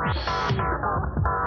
Wow.